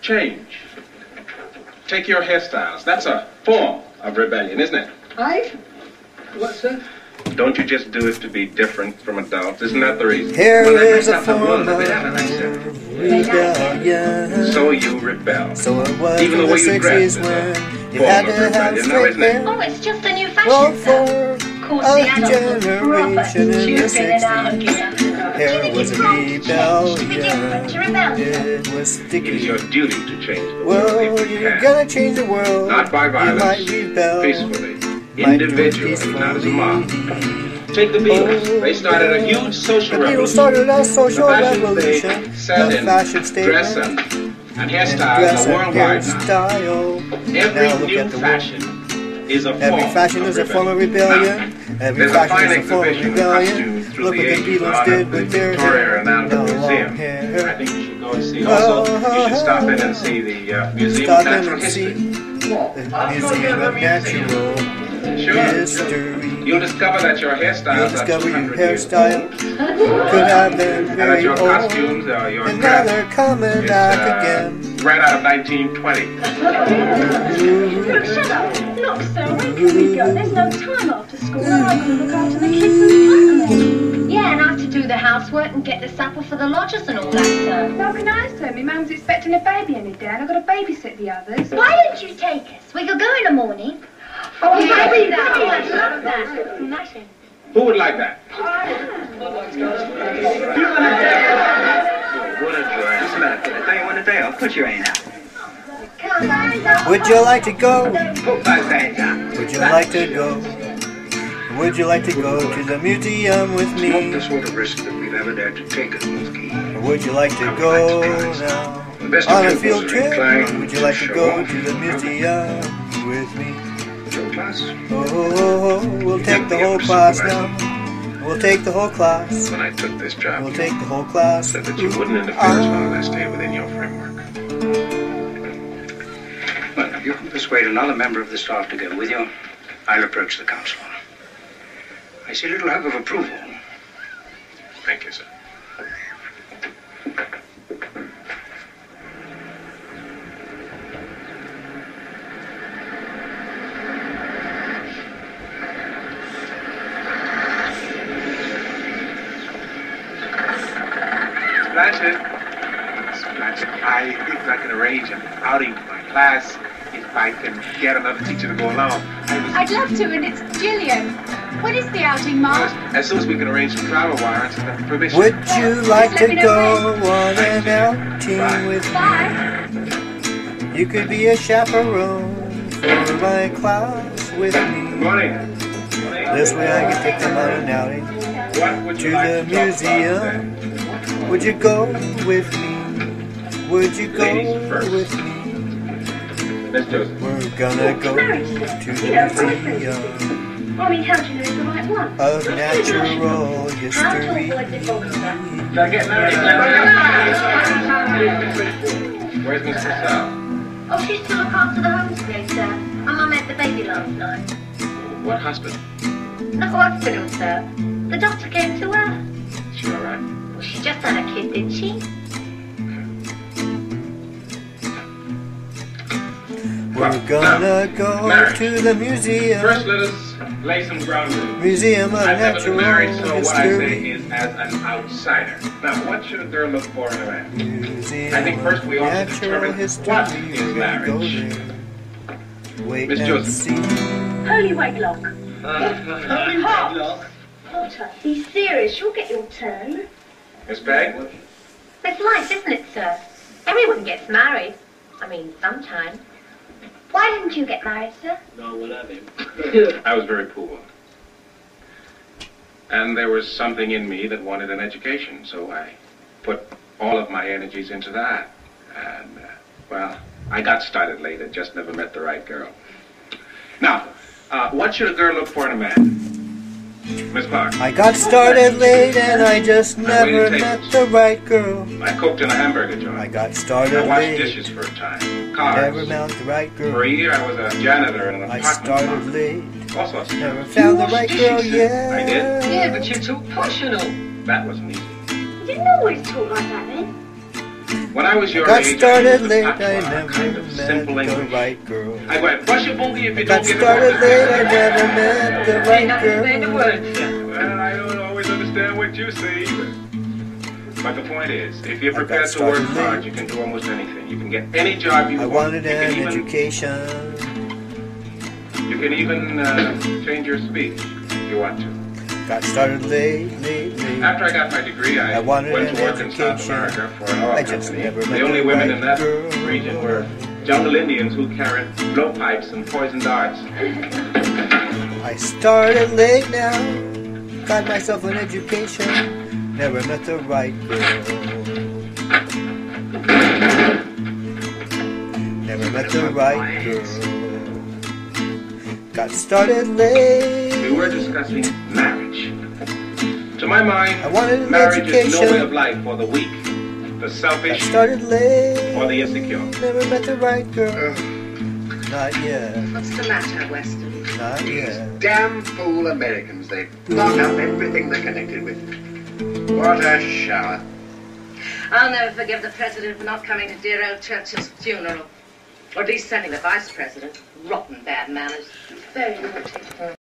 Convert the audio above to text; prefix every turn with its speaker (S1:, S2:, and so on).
S1: Change. Take your hairstyles. That's a form of rebellion, isn't it?
S2: I? What, sir?
S1: Don't you just do it to be different from adults? Isn't that the reason?
S3: Here
S1: Well, that
S3: is a form
S1: wrong
S3: of
S1: with it, and I said,
S3: rebellion.
S1: So you rebel.
S3: So it was
S1: Even the
S3: the
S1: way you dress is a
S3: when you
S1: form of rebellion now, isn't it?
S4: Oh, it's just a new
S3: Well,
S4: fashion, sir.
S3: For a
S4: the adults are proper
S3: generation in the
S4: stupid and out of
S3: 60s,
S4: gear.
S3: hair was a
S4: To be different, to rebel.
S3: rebellion. It was
S1: It is your duty to change the world
S3: Well,
S1: you
S3: you're
S1: can.
S3: gonna change the world.
S1: Not by
S3: You
S1: violence,
S3: might rebel.
S1: peacefully,
S3: Might do it
S1: individually, not as a mob. Take the Beatles. Oh. They started a huge social
S3: The Beatles
S1: revolution.
S3: started a social
S1: the fashion
S3: revolution.
S1: They set
S3: The
S1: in
S3: fashion
S1: dress
S3: statement.
S1: and, and
S3: and
S1: hairstyles
S3: dress
S1: are worldwide now.
S3: hairstyle.
S1: Every
S3: Now look
S1: new
S3: at the
S1: fashion is a
S3: Every fashion is a form of
S1: rebellion.
S3: Every fashion is a form of rebellion. Look what the Beatles did with their hair.
S1: and out of the
S3: Now long.
S1: I think you should go and see. Also, you should stop in and see the uh, Museum
S3: Stop
S1: of Natural
S3: and
S1: History.
S3: see the Museum of Natural
S1: Sure.
S3: History.
S1: You'll discover that your hairstyles
S3: You'll
S1: are
S3: discover your
S1: 200 years
S3: hairstyle
S1: old,
S3: could have been
S1: and that your
S3: old.
S1: costumes, uh, your
S3: And now they're coming
S1: is
S3: back
S1: uh,
S3: again.
S1: right out of 1920.
S4: Look, shut up. Look, sir, when can we go? There's no time after school. and I've got to look after the kids and family. Yeah, and I have to do the housework and get the supper for the lodgers and all that, sir.
S5: How can I, sir? My mum's expecting a baby any day and I've got to babysit the others.
S4: Why don't you take us? We could go in the morning. Yeah,
S5: baby,
S4: that.
S5: baby.
S4: I'd love that. Smashing.
S1: Who would like that?
S6: What a joy. Just a minute. Can I tell you when the day? I'll put your ain't out.
S3: Would you like to go?
S6: Put my ain't out.
S3: Would you like to go? Would you like to go to the museum with me?
S6: Not
S3: me?
S6: the sort of risk that we've ever dared to take at Wolfkey.
S3: Or would you like to go now on a field trip? Would you like to go to the museum with me?
S6: Your class.
S3: Oh, oh, oh, we'll take the whole class now. We'll take the whole class.
S1: When I took this job,
S3: We'll
S1: you
S3: take the whole class.
S1: said that you wouldn't interfere as long as I stayed within your framework.
S6: Well, if you can persuade another member of the staff to go with you, I'll approach the council. I see little hope of approval.
S1: Thank you, sir. Blanchard. Miss Blanchard, I think I can arrange an outing for my class if I can get another teacher to go along. I was
S5: I'd love to, and it's Gillian. When is the outing, Mark?
S1: As soon as we can arrange some travel warrants and the permission.
S3: Would you like to
S5: me know
S3: go on an outing with
S5: Bye.
S3: me? You could be a chaperone for my class with me.
S1: Good
S3: me.
S1: morning.
S3: This way I can take them on an outing
S1: What would you
S3: to
S1: like
S3: the
S1: to talk about
S3: museum.
S1: today?
S3: Would you go with me? Would you go
S1: Ladies first.
S3: with me? We're gonna go to the museum
S4: I mean, you know it's the right one?
S3: of natural history.
S4: avoid the bother.
S1: Did I get married? Where's Miss Purcell?
S4: Oh, she's to look after the homestay, sir. My mum had the baby last night.
S1: What hospital?
S4: The hospital, sir. The doctor came to her.
S1: She all right?
S4: Well, she just had a kid, didn't she?
S3: We're gonna go
S1: Marriage.
S3: to the museum,
S1: First, let us lay some ground rules.
S3: museum of
S1: I've never been
S3: natural
S1: married, so what I say
S3: history.
S1: is as an outsider. Now, what should a girl look for in a man?
S3: Museum
S1: I think first we ought to
S3: of natural
S1: determine
S3: history.
S1: what
S3: We're
S1: is
S3: gonna go
S1: marriage.
S3: there. Wait
S1: Miss
S3: and
S1: Joseph.
S3: see.
S4: Holy Wakelock. Potter, be serious. You'll get your turn.
S1: Miss Pegg?
S4: It's life, isn't it, sir? Everyone gets married. I mean, sometime. Why didn't you get married, sir?
S1: No, well, I was very poor. And there was something in me that wanted an education, so I put all of my energies into that. And, uh, well, I got started late and just never met the right girl. Now, uh, what should a girl look for in a man? Miss Clark,
S3: I got started late and I just
S1: Now,
S3: never
S1: a
S3: met the right girl.
S1: I cooked in a hamburger joint.
S3: I
S1: joint.
S3: got
S1: I washed
S3: late,
S1: dishes for a time.
S3: never met the right girl.
S1: For a year, I was a janitor in an
S3: I
S1: apartment
S3: started
S1: block.
S3: late,
S1: All sorts of
S3: never
S1: stuff.
S3: found the right girl
S1: I
S3: yet.
S1: did.
S2: Yeah, but you're too pushing
S1: That wasn't easy.
S4: You didn't always talk like that then.
S1: When I was your
S3: Got
S1: age, I
S3: started
S1: used
S3: late, I
S1: patois,
S3: never
S1: kind of
S3: met
S1: simple
S3: the
S1: English.
S3: right girl.
S1: I went, brush your boogie if you
S3: Got
S1: don't get
S3: started late, I never met the right girl.
S1: Well, I don't always understand what you say either. But the point is, if you're prepared to work
S3: late.
S1: hard, you can do almost anything. You can get any job you
S3: I
S1: want.
S3: wanted
S1: you can
S3: an
S1: even,
S3: education.
S1: You can even uh, change your speech if you want to.
S3: Got started late, late, late.
S1: After I got my degree, I,
S3: I wanted
S1: went to work in South. America for an oil
S3: I just
S1: company.
S3: never
S1: the only women
S3: right
S1: in that
S3: girl.
S1: region were jungle Indians who carried blowpipes and poison darts.
S3: I started late now. Got myself an education. Never met the right girl. Never met the right girl. Got started late.
S1: We were discussing marriage. To my mind,
S3: I
S1: mind,
S3: wanted an
S1: marriage is no way of life for the weak, the
S3: Got
S1: selfish,
S3: started late.
S1: or the insecure.
S3: Never met the right girl. Not yet.
S7: What's the matter, Weston?
S3: Not
S8: These
S3: yet.
S8: damn fool Americans, they block up everything they're connected with. What a shower.
S7: I'll never forgive the president for not coming to dear old Churchill's funeral. Or at least sending the vice president. Rotten bad manners.
S5: Very naughty.